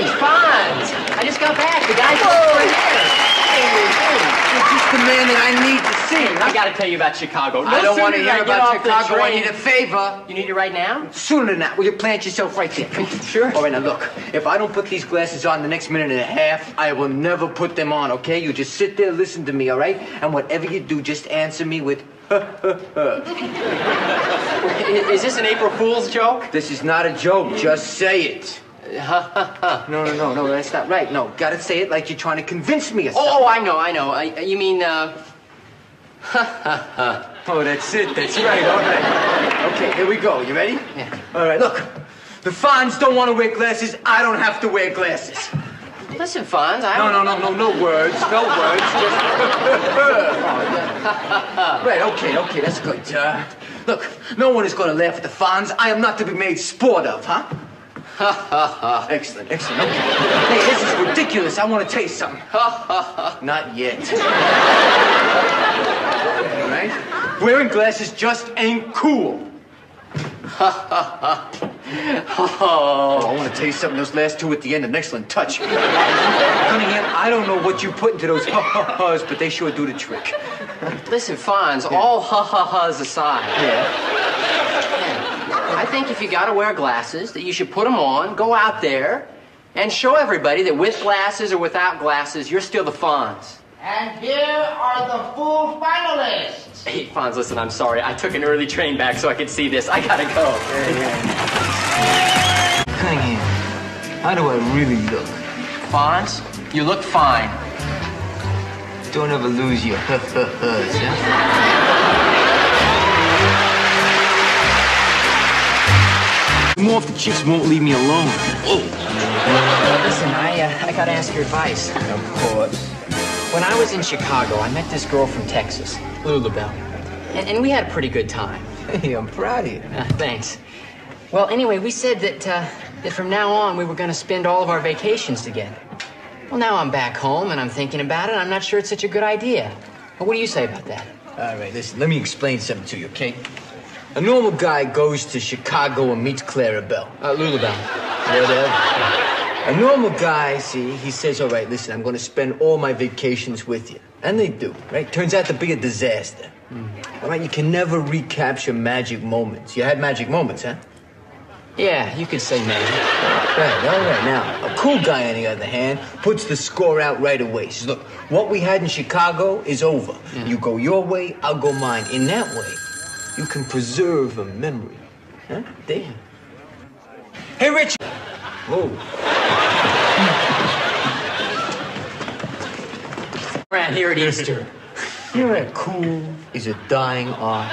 Hey, Fonz! I just got back. The guy's right here. You're just the man that I need to see. I gotta tell you about Chicago. I don't want to hear than I get about Chicago. I need a favor. You need it right now? Sooner than that, will you plant yourself right there? Sure. All right, now look. If I don't put these glasses on the next minute and a half, I will never put them on, okay? You just sit there, listen to me, all right? And whatever you do, just answer me with, is this an April Fool's joke? this is not a joke, just say it. No, no, no, no, that's not right. No, gotta say it like you're trying to convince me of something. Oh, I know, I know. I, you mean, uh, Oh, that's it. That's right. All right. Okay, here we go. You ready? Yeah. All right, look. The Fonz don't want to wear glasses. I don't have to wear glasses. listen, Fonz, I No, no, no, no, no words. No words. Just... right, okay, okay, that's good. Uh, look, no one is going to laugh at the Fonz. I am not to be made sport of, huh? Excellent, excellent. Okay. Hey, this is ridiculous. I want to taste something. Ha ha ha. Not yet. All right? Wearing glasses just ain't cool. Ha ha. Oh, I want to taste something. Those last two at the end, an excellent touch. Cunningham, I don't know what you put into those ha-ha-has, but they sure do the trick. Listen, Fonz, all ha-ha-has aside, Yeah. I think if you gotta wear glasses, that you should put them on, go out there, and show everybody that with glasses or without glasses, you're still the Fonz. And here are the full finalists. Hey, Fonz, listen, I'm sorry. I took an early train back so I could see this. I gotta go. Cunningham, how do I really look? Fonz, you look fine. Don't ever lose your ha-ha-has, huh? More if the chicks won't leave me alone. Listen, I, uh, I gotta ask your advice. Of course. When I was in Chicago, I met this girl from Texas, Lulabelle. And, and we had a pretty good time. Hey, I'm proud of you. Uh, thanks. Well, anyway, we said that, uh, that from now on we were gonna spend all of our vacations together. Well, now I'm back home and I'm thinking about it. I'm not sure it's such a good idea. Well, what do you say about that? All right, listen, let me explain something to you, okay? A normal guy goes to Chicago and meets Clara Bell. Uh, Lulabelle. Whatever. A normal guy, see, he says, all right, listen, I'm going to spend all my vacations with you. And they do, right? Turns out to be a disaster. All right, you can never recapture magic moments. You had magic moments, huh? Yeah, you could say maybe. Right, all right. Now, a cool guy, on the other hand, puts the score out right away. He says, look, what we had in Chicago is over. You go your way, I'll go mine. In that way, you can preserve a memory. Huh? Damn. Hey, Rich. Whoa. Around here at Easter. You know that cool is a dying art?